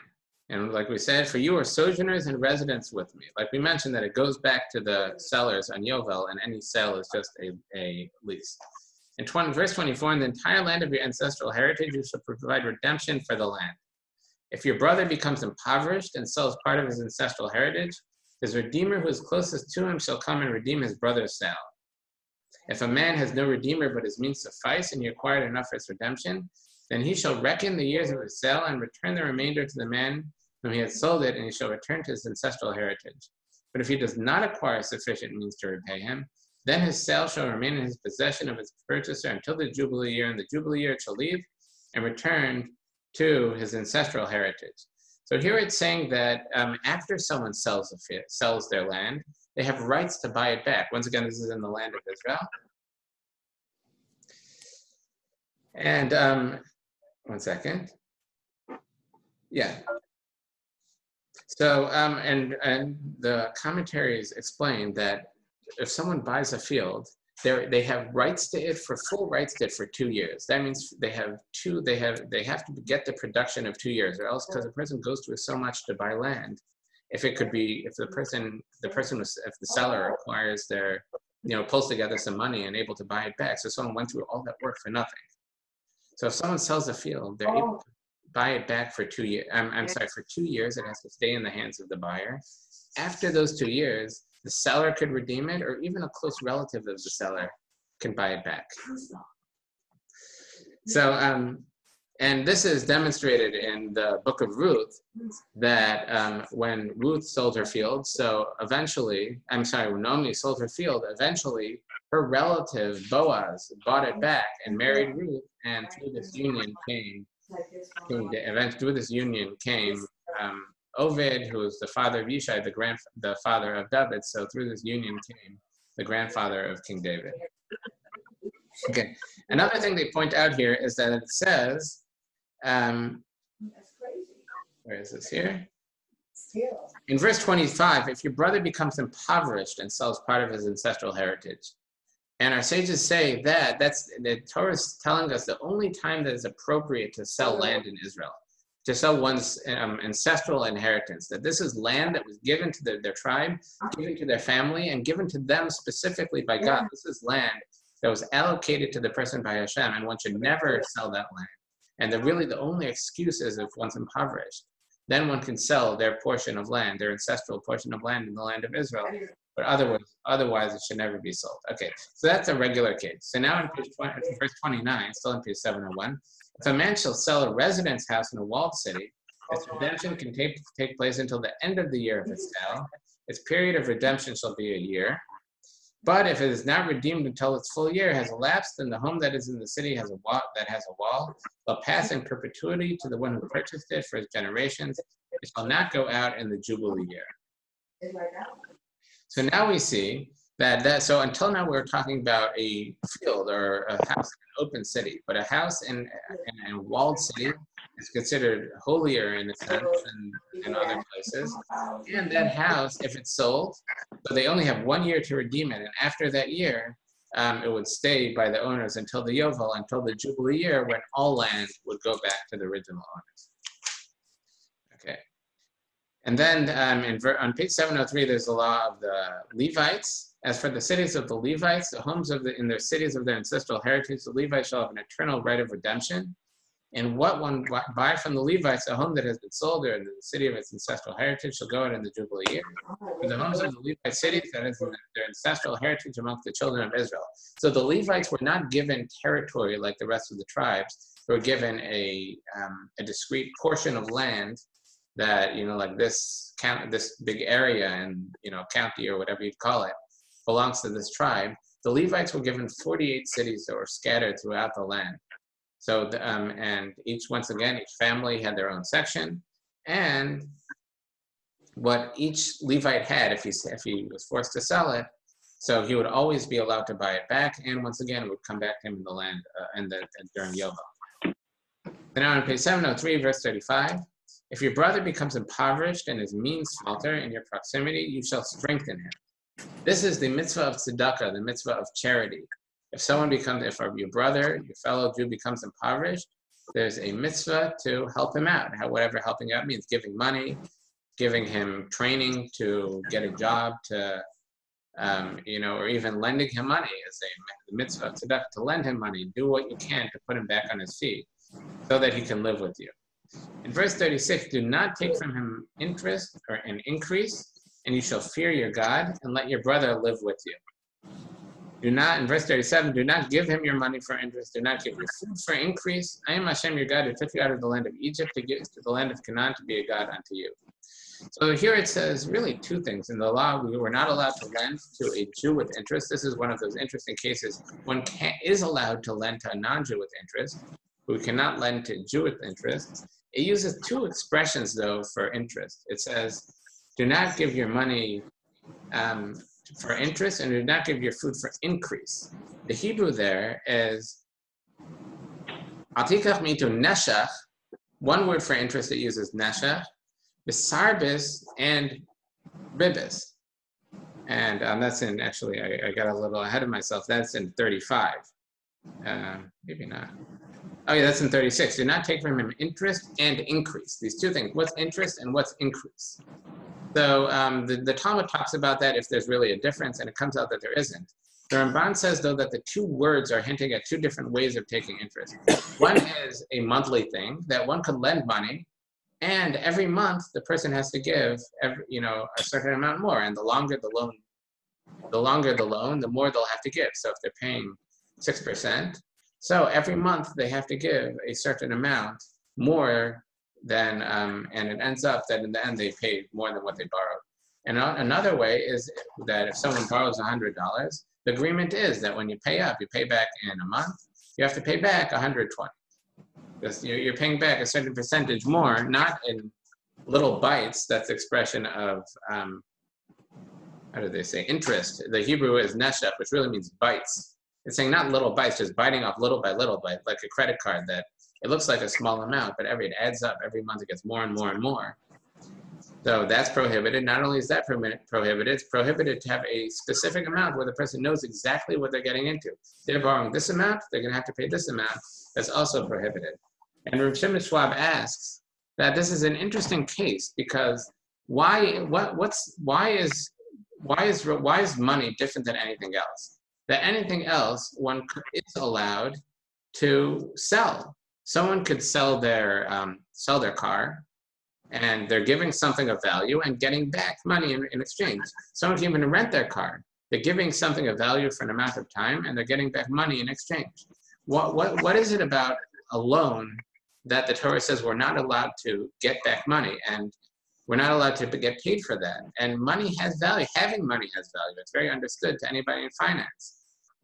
And like we said, for you are sojourners and residents with me. Like we mentioned that it goes back to the sellers on Yovel, and any sale is just a, a lease. In 20, verse 24, in the entire land of your ancestral heritage, you shall provide redemption for the land. If your brother becomes impoverished and sells part of his ancestral heritage, his redeemer who is closest to him shall come and redeem his brother's sale. If a man has no redeemer but his means suffice and he acquired enough for his redemption, then he shall reckon the years of his sale and return the remainder to the man whom he has sold it, and he shall return to his ancestral heritage. But if he does not acquire sufficient means to repay him, then his sale shall remain in his possession of his purchaser until the Jubilee year, and the Jubilee year it shall leave and return to his ancestral heritage. So here it's saying that um, after someone sells, a, sells their land, they have rights to buy it back. Once again, this is in the land of Israel. And um, one second. Yeah. So, um, and, and the commentaries explain that if someone buys a field, they they have rights to it for full rights to it for two years. That means they have two. They have they have to get the production of two years, or else because the person goes through so much to buy land, if it could be if the person the person was if the seller acquires their you know pulls together some money and able to buy it back. So someone went through all that work for nothing. So if someone sells a field, they're able to buy it back for two years. I'm, I'm sorry, for two years, it has to stay in the hands of the buyer. After those two years, the seller could redeem it, or even a close relative of the seller can buy it back. So, um, and this is demonstrated in the book of Ruth that um, when Ruth sold her field, so eventually, I'm sorry, when Naomi sold her field, eventually her relative Boaz bought it back and married Ruth, and through this union came, came eventually through this union came um, Oved, who was the father of Yishai, the grand, the father of David. So through this union came the grandfather of King David. Okay. Another thing they point out here is that it says, um, where is this here? In verse 25, if your brother becomes impoverished and sells part of his ancestral heritage, and our sages say that that's the Torah is telling us the only time that is appropriate to sell land in Israel to sell one's um, ancestral inheritance. That this is land that was given to the, their tribe, given to their family, and given to them specifically by God. This is land that was allocated to the person by Hashem, and one should never sell that land. And the really the only excuse is if one's impoverished. Then one can sell their portion of land, their ancestral portion of land in the land of Israel. But otherwise, otherwise it should never be sold. Okay, so that's a regular case. So now in page 20, verse 29, still in page 701, if a man shall sell a residence house in a walled city, its redemption can take, take place until the end of the year of its sale. Its period of redemption shall be a year. But if it is not redeemed until its full year has elapsed, then the home that is in the city has a wall that has a wall will pass in perpetuity to the one who purchased it for his generations. It shall not go out in the jubilee year. So now we see that that so until now we are talking about a field or a house in an open city, but a house in, in a walled city is considered holier in a sense than in other places. And that house, if it's sold, so they only have one year to redeem it, and after that year, um, it would stay by the owners until the Yovel, until the Jubilee year, when all land would go back to the original owners. Okay. And then um, in, on page 703, there's the law of the Levites. As for the cities of the Levites, the homes of the in their cities of their ancestral heritage, the Levites shall have an eternal right of redemption. And what one buy from the Levites, a home that has been sold or in the city of its ancestral heritage, shall go out in the Jubilee year. For the homes of the Levite cities, that is their ancestral heritage amongst the children of Israel. So the Levites were not given territory like the rest of the tribes. They were given a, um, a discrete portion of land that, you know, like this count, this big area and, you know, county or whatever you'd call it belongs to this tribe, the Levites were given 48 cities that were scattered throughout the land. So, the, um, and each, once again, each family had their own section. And what each Levite had, if he, if he was forced to sell it, so he would always be allowed to buy it back. And once again, it would come back to him in the land uh, in the, during. And now on page 703, verse 35. If your brother becomes impoverished and his means falter in your proximity, you shall strengthen him this is the mitzvah of tzedakah, the mitzvah of charity. If someone becomes, if your brother, your fellow Jew becomes impoverished, there's a mitzvah to help him out. Whatever helping out means, giving money, giving him training to get a job, to um, you know, or even lending him money is a mitzvah tzedakah, to lend him money. Do what you can to put him back on his feet so that he can live with you. In verse 36, do not take from him interest or an increase, and you shall fear your God, and let your brother live with you. Do not, in verse 37, do not give him your money for interest. Do not give your food for increase. I am Hashem your God who took you out of the land of Egypt to give to the land of Canaan to be a God unto you. So here it says really two things. In the law, we were not allowed to lend to a Jew with interest. This is one of those interesting cases. One can, is allowed to lend to a non-Jew with interest. We cannot lend to Jew with interest. It uses two expressions, though, for interest. It says, do not give your money um, for interest and do not give your food for increase. The Hebrew there is Atikach mitu neshach. One word for interest it uses neshach, bisarbis, and ribis. And um, that's in, actually, I, I, got a little ahead of myself. That's in 35. Uh, maybe not. Oh yeah, that's in 36. Do not take from him interest and increase. These two things. What's interest and what's increase? So um, the, the Talmud talks about that if there's really a difference, and it comes out that there isn't. The Ramban says, though, that the two words are hinting at two different ways of taking interest. One is a monthly thing, that one could lend money, and every month the person has to give, every, you know, a certain amount more. And the longer the loan, the longer the loan, the more they'll have to give. So if they're paying 6%, so every month they have to give a certain amount more than, um, and it ends up that in the end they paid more than what they borrowed. And another way is that if someone borrows $100, the agreement is that when you pay up, you pay back in a month, you have to pay back 120. Because you're paying back a certain percentage more, not in little bites. That's expression of, um, how do they say, interest. The Hebrew is neshech, which really means bites. It's saying not little bites, just biting off little by little, by like a credit card that it looks like a small amount, but every it adds up. Every month it gets more and more and more. So that's prohibited. Not only is that prohibited, it's prohibited to have a specific amount where the person knows exactly what they're getting into. They're borrowing this amount, they're going to have to pay this amount. That's also prohibited. And Rav Shimon Schwab asks that this is an interesting case because why? What? What's? Why is? Why is? Why is money different than anything else? That anything else one is allowed to sell someone could sell their um, sell their car and they're giving something of value and getting back money in, in exchange. Someone can even rent their car. They're giving something of value for an amount of time and they're getting back money in exchange. What, what, what is it about a loan that the Torah says we're not allowed to get back money and we're not allowed to get paid for that? And money has value. Having money has value. It's very understood to anybody in finance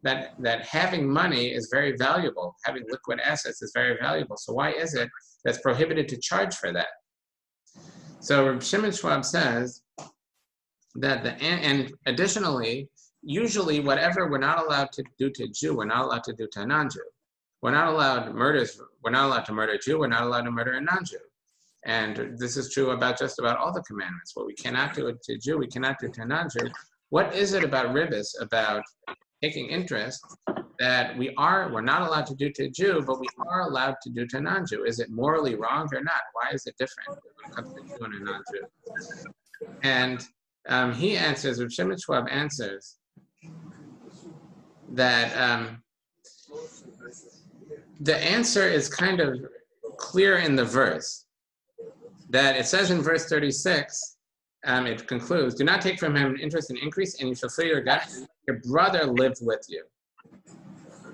that, that having money is very valuable. Having liquid assets is very valuable. So why is it that's prohibited to charge for that? So Shimon Schwab says that the, and additionally, usually whatever we're not allowed to do to Jew, we're not allowed to do to a non-Jew. We're not allowed murders, we're not allowed to murder a Jew, we're not allowed to murder a non-Jew. And this is true about just about all the commandments. What we cannot do to Jew, we cannot do to non-Jew. What is it about ribis, about taking interest that we are we're not allowed to do to a Jew, but we are allowed to do to a non-Jew. Is it morally wrong or not? Why is it different when it comes to and a non-Jew? And um, he answers, Rav Shimon answers that um, the answer is kind of clear in the verse. That it says in verse 36 um, it concludes, do not take from him an interest and increase, and you shall your gut. Your brother live with you.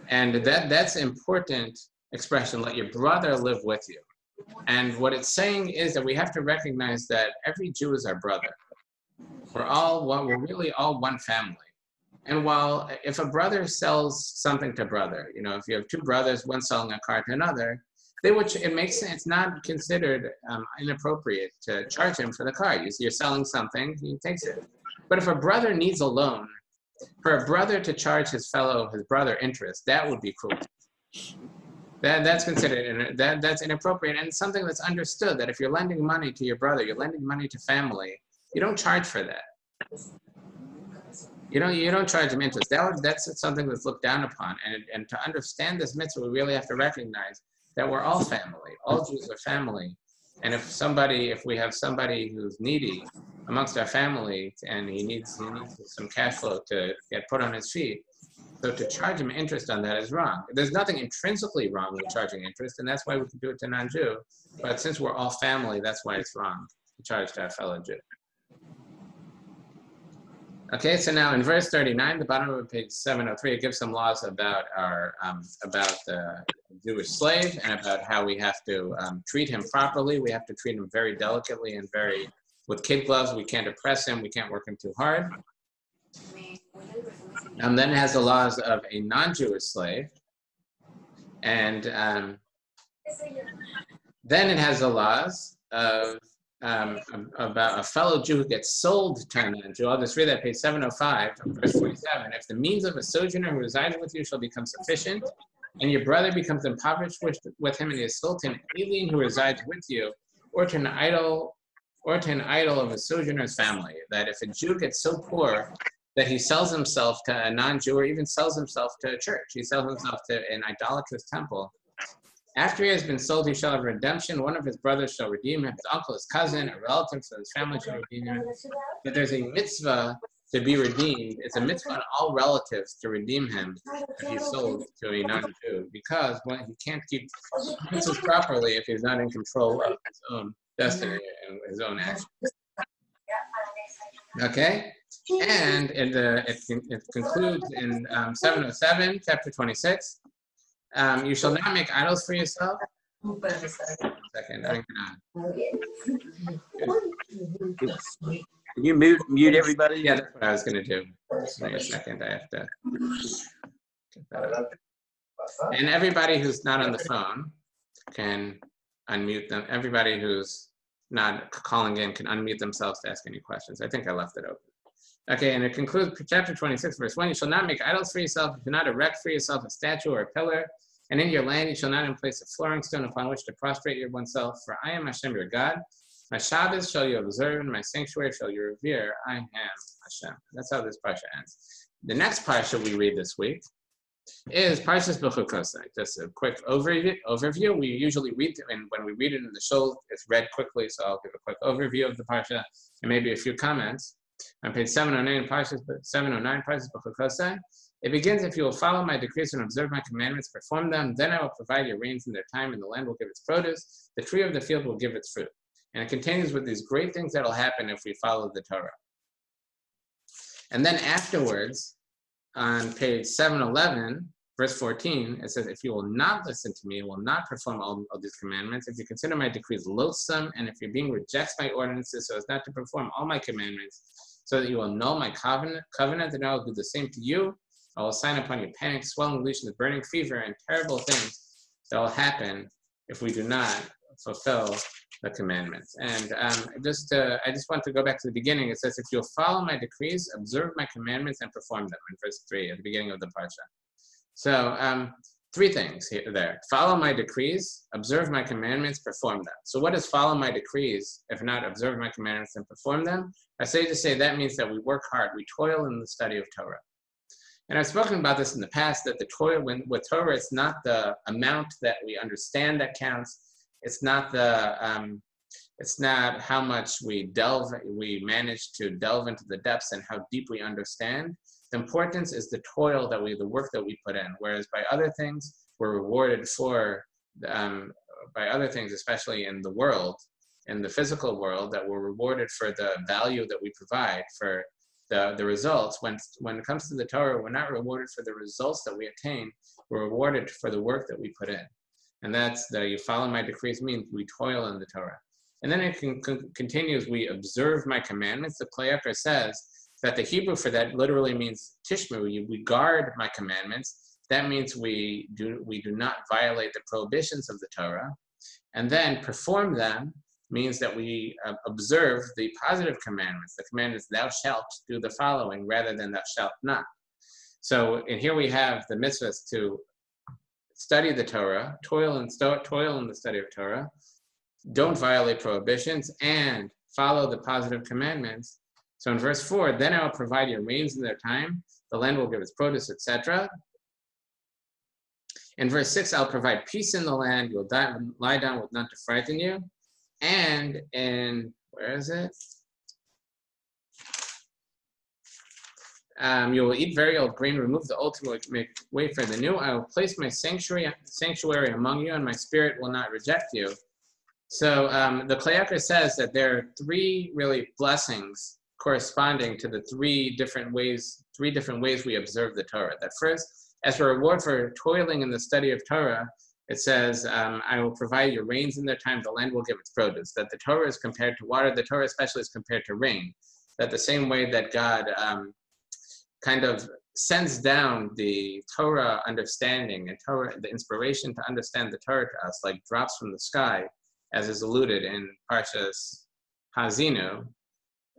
And that, that's important expression, let your brother live with you. And what it's saying is that we have to recognize that every Jew is our brother. We're all one, we're really all one family. And while if a brother sells something to brother, you know, if you have two brothers, one selling a car to another, they would it makes it's not considered um, inappropriate to charge him for the car. You, you're selling something, he takes it. But if a brother needs a loan, for a brother to charge his fellow his brother interest, that would be cruel. That, that's considered that that's inappropriate and something that's understood that if you're lending money to your brother, you're lending money to family, you don't charge for that. You don't you don't charge them interest. That that's something that's looked down upon. And and to understand this mitzvah, we really have to recognize that we're all family. All Jews are family. And if somebody, if we have somebody who's needy amongst our family and he needs, he needs some cash flow to get put on his feet, so to charge him interest on that is wrong. There's nothing intrinsically wrong with charging interest, and that's why we can do it to non-Jew. But since we're all family, that's why it's wrong to charge to our fellow Jew. Okay, so now in verse 39, the bottom of page 703, it gives some laws about our um, about the Jewish slave and about how we have to um, treat him properly. We have to treat him very delicately and very with kid gloves. We can't oppress him. We can't work him too hard. And then it has the laws of a non-Jewish slave, and um, then it has the laws of um, about a fellow Jew who gets sold to a non-Jew. I'll just read that page 705, verse 47. If the means of a sojourner who resides with you shall become sufficient, and your brother becomes impoverished with, with him, and is sold to an alien who resides with you, or to an idol, or to an idol of a sojourner's family, that if a Jew gets so poor that he sells himself to a non-Jew, or even sells himself to a church, he sells himself to an idolatrous temple, after he has been sold, he shall have redemption. One of his brothers shall redeem him, his uncle, his cousin, a relative, so his family shall redeem him. But there's a mitzvah to be redeemed. It's a mitzvah on all relatives to redeem him if he's sold to a non-Jew, because well, he can't keep mitzvahs properly if he's not in control of his own destiny and his own actions. Okay? And it, uh, it, it concludes in um, 707, chapter 26. Um, you shall not make idols for yourself. Second, I'm gonna. Can you mute, mute everybody? Yeah, that's what I was gonna do. Just wait a second, I have to. get that up. And everybody who's not on the phone can unmute them. Everybody who's not calling in can unmute themselves to ask any questions. I think I left it open. Okay, and it concludes chapter 26, verse 1. You shall not make idols for yourself. You shall not erect for yourself a statue or a pillar. And in your land you shall not emplace a flooring stone upon which to prostrate your oneself. For I am Hashem your God. My Shabbos shall you observe, and my sanctuary shall you revere. I am Hashem. That's how this parsha ends. The next parsha we read this week is Parshas Bechukosai. Just a quick overview. Overview. We usually read, and when we read it in the shul, it's read quickly. So I'll give a quick overview of the parsha and maybe a few comments. On page 709, Parshas 709, Parshas Bechukosai. It begins, if you will follow my decrees and observe my commandments, perform them, then I will provide your rains in their time, and the land will give its produce. The tree of the field will give its fruit. And it continues with these great things that will happen if we follow the Torah. And then afterwards, on page 711, verse 14, it says, If you will not listen to me will not perform all of these commandments, if you consider my decrees loathsome, and if you're being rejects my ordinances so as not to perform all my commandments, so that you will know my covenant, covenant, and I will do the same to you. I will sign upon you panic, swelling, lesions, burning fever, and terrible things that will happen if we do not fulfill the commandments. And um, just uh, I just want to go back to the beginning. It says, "If you'll follow my decrees, observe my commandments, and perform them." In verse three, at the beginning of the parsha. So um, three things here there: follow my decrees, observe my commandments, perform them. So what does follow my decrees if not observe my commandments and perform them? I say to say that means that we work hard, we toil in the study of Torah. And I've spoken about this in the past that the Torah, when, with Torah, it's not the amount that we understand that counts. It's not the, um, it's not how much we delve, we manage to delve into the depths and how deep we understand. The importance is the toil that we, the work that we put in. Whereas by other things, we're rewarded for, um, by other things, especially in the world, in the physical world, that we're rewarded for the value that we provide for the, the results. When, when it comes to the Torah, we're not rewarded for the results that we attain, we're rewarded for the work that we put in. And that's the you follow my decrees means we toil in the Torah. And then it continues, we observe my commandments. The Kli Yakar says that the Hebrew for that literally means tishmu, we guard my commandments. That means we do, we do not violate the prohibitions of the Torah. And then perform them means that we uh, observe the positive commandments, the commandments, thou shalt do the following rather than thou shalt not. So, and here we have the mitzvahs to study the Torah, toil and sto- toil in the study of Torah, don't violate prohibitions, and follow the positive commandments. So in verse 4, then I will provide your rains in their time, the land will give its produce, etc. In verse 6, I'll provide peace in the land. You'll die, lie down with none to frighten you. And in, where is it? Um, you will eat very old grain, remove the old to make way for the new. I will place my sanctuary sanctuary among you, and my spirit will not reject you. So um, the Kli Yakar says that there are three really blessings corresponding to the three different ways, three different ways we observe the Torah. That first, as a reward for toiling in the study of Torah, it says, um, I will provide your rains in their time, the land will give its produce. That the Torah is compared to water, the Torah especially is compared to rain. That the same way that God um, kind of sends down the Torah understanding and Torah, the inspiration to understand the Torah to us, like drops from the sky, as is alluded in Parshas Haazinu,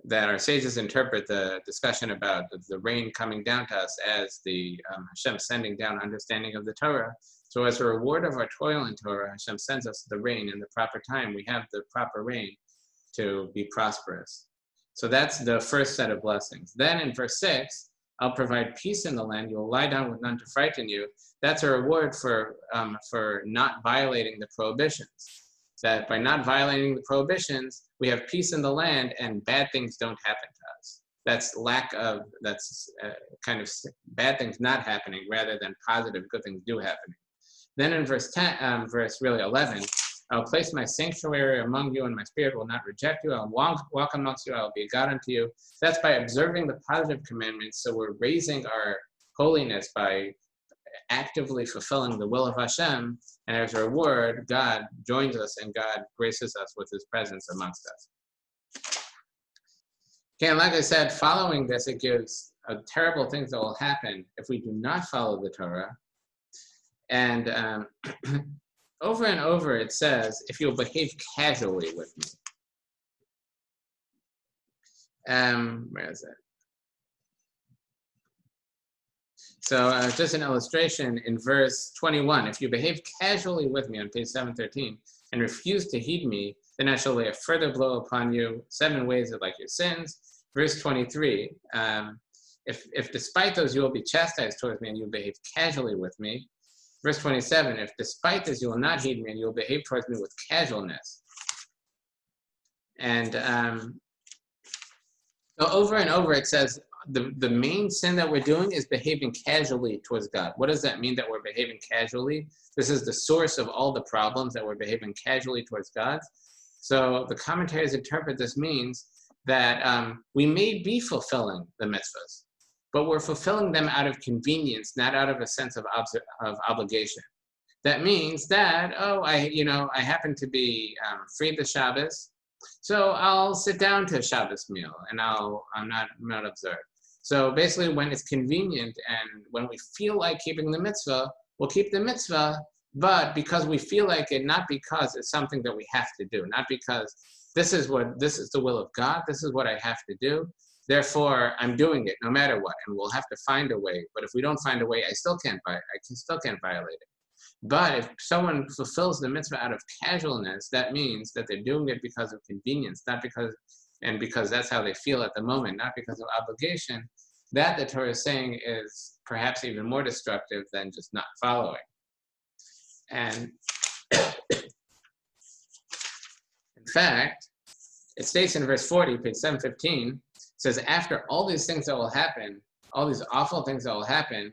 that our sages interpret the discussion about the rain coming down to us as the um, Hashem sending down understanding of the Torah. So as a reward of our toil in Torah, Hashem sends us the rain in the proper time. We have the proper rain to be prosperous. So that's the first set of blessings. Then in verse 6, I'll provide peace in the land. You'll lie down with none to frighten you. That's a reward for, um, for not violating the prohibitions. That by not violating the prohibitions, we have peace in the land and bad things don't happen to us. That's lack of, that's uh, kind of bad things not happening rather than positive good things do happening. Then in verse 10, um, verse really 11, I'll place my sanctuary among you, and my spirit will not reject you. I'll walk, amongst you. I'll be a God unto you. That's by observing the positive commandments. So we're raising our holiness by actively fulfilling the will of Hashem. And as a reward, God joins us and God graces us with his presence amongst us. Okay, and like I said, following this, it gives terrible things that will happen if we do not follow the Torah. And um, over and over it says, if you'll behave casually with me. Um, where is it? So uh, just an illustration in verse 21, if you behave casually with me on page 713 and refuse to heed me, then I shall lay a further blow upon you, seven ways of like your sins. Verse 23, um, if, if despite those you will be chastised towards me and you behave casually with me, Verse 27, if despite this you will not heed me and you will behave towards me with casualness. And um, so over and over it says the, the main sin that we're doing is behaving casually towards God. What does that mean that we're behaving casually? This is the source of all the problems that we're behaving casually towards God. So the commentaries interpret this means that um, we may be fulfilling the mitzvahs, but we're fulfilling them out of convenience, not out of a sense of, of obligation. That means that, oh, I, you know, I happen to be um, free the Shabbos, so I'll sit down to a Shabbos meal and I'll, I'm not, I'm not observed. So basically when it's convenient and when we feel like keeping the mitzvah, we'll keep the mitzvah, but because we feel like it, not because it's something that we have to do, not because this is what, this is the will of God, this is what I have to do, Therefore, I'm doing it no matter what, and we'll have to find a way. But if we don't find a way, I still can't buy. I can still can't violate it. But if someone fulfills the mitzvah out of casualness, that means that they're doing it because of convenience, not because and because that's how they feel at the moment, not because of obligation. That the Torah is saying is perhaps even more destructive than just not following. And in fact, it states in verse 40, page 715, says after all these things that will happen, all these awful things that will happen,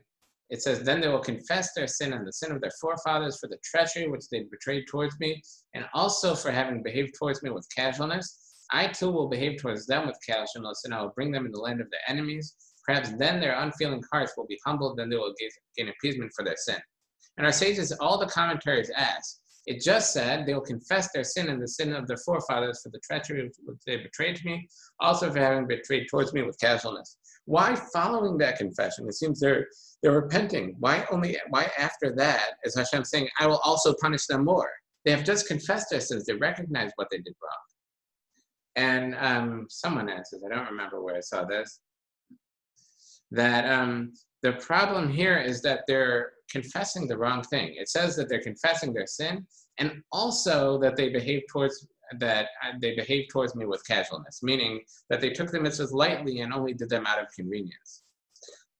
it says, then they will confess their sin and the sin of their forefathers for the treachery which they betrayed towards me, and also for having behaved towards me with casualness. I too will behave towards them with casualness, and I will bring them in the land of their enemies. Perhaps then their unfeeling hearts will be humbled, then they will gain appeasement for their sin. And our sages, all the commentaries ask, it just said they will confess their sin and the sin of their forefathers for the treachery which they betrayed me, also for having betrayed towards me with casualness. Why following that confession? It seems they're they're repenting. Why only why after that is Hashem saying, I will also punish them more? They have just confessed their sins, they recognize what they did wrong. And um, someone answers, I don't remember where I saw this, that um, the problem here is that they're confessing the wrong thing. It says that they're confessing their sin and also that they behave towards that uh, they behave towards me with casualness, meaning that they took the mitzvahs lightly and only did them out of convenience.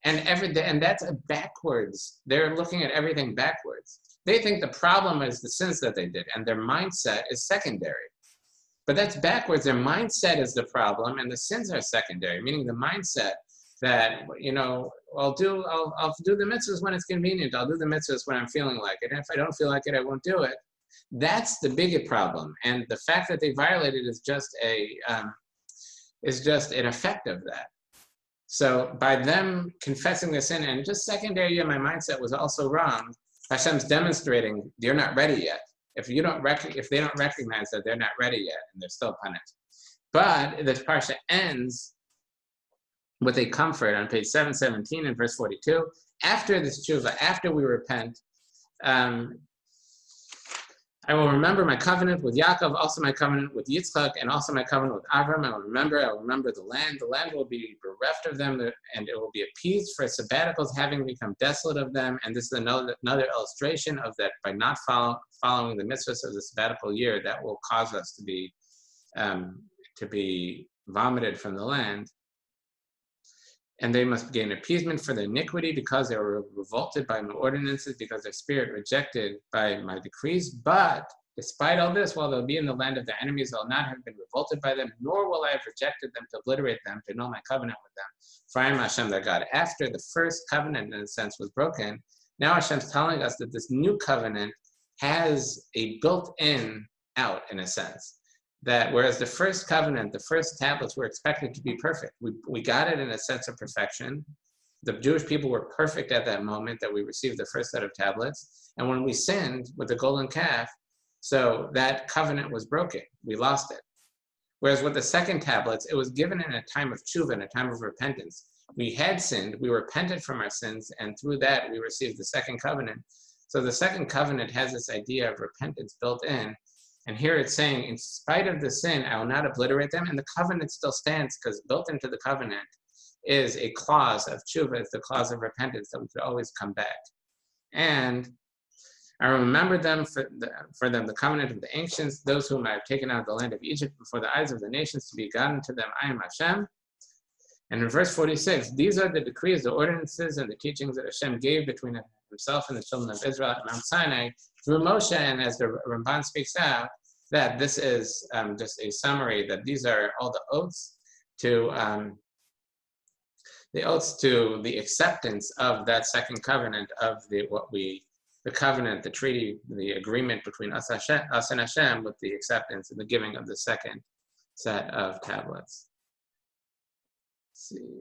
And every and that's a backwards. They're looking at everything backwards. They think the problem is the sins that they did, and their mindset is secondary. But that's backwards. Their mindset is the problem, and the sins are secondary. Meaning the mindset that you know I'll do I'll, I'll do the mitzvahs when it's convenient. I'll do the mitzvahs when I'm feeling like it. And if I don't feel like it, I won't do it. That's the bigger problem. And the fact that they violated is just a um, is just an effect of that. So by them confessing the sin and just secondary, my mindset was also wrong. Hashem's demonstrating you're not ready yet. If you don't rec- if they don't recognize that they're not ready yet and they're still punished. But the parsha ends with a comfort on page 717 and verse 42. After this tshuva, after we repent, um, I will remember my covenant with Yaakov, also my covenant with Yitzchak, and also my covenant with Avram. I will remember, I will remember the land. The land will be bereft of them, and it will be appeased for sabbaticals having become desolate of them. And this is another, another illustration of that by not follow, following the mitzvahs of the sabbatical year, that will cause us to be um, to be vomited from the land and they must gain appeasement for their iniquity because they were revolted by my ordinances, because their spirit rejected by my decrees. But despite all this, while they'll be in the land of their enemies, they'll not have been revolted by them, nor will I have rejected them to obliterate them, to know my covenant with them. For I am Hashem their God. After the first covenant, in a sense, was broken, now Hashem's telling us that this new covenant has a built in out, in a sense that whereas the first covenant, the first tablets were expected to be perfect, we, we got it in a sense of perfection. The Jewish people were perfect at that moment that we received the first set of tablets. And when we sinned with the golden calf, so that covenant was broken. We lost it. Whereas with the second tablets, it was given in a time of tshuva, in a time of repentance. We had sinned, we repented from our sins, and through that we received the second covenant. So the second covenant has this idea of repentance built in, and here it's saying, in spite of the sin, I will not obliterate them. And the covenant still stands because built into the covenant is a clause of tshuva, it's the clause of repentance that we could always come back. And I remember them for, the, for them the covenant of the ancients, those whom I have taken out of the land of Egypt before the eyes of the nations to be God unto them. I am Hashem. And in verse 46, these are the decrees, the ordinances, and the teachings that Hashem gave between himself and the children of Israel at Mount Sinai Moshe. And as the Ramban speaks out, that this is um, just a summary that these are all the oaths to um, the oaths to the acceptance of that second covenant of the what we the covenant, the treaty, the agreement between us, Hashem, us and Hashem with the acceptance and the giving of the second set of tablets. Let's see.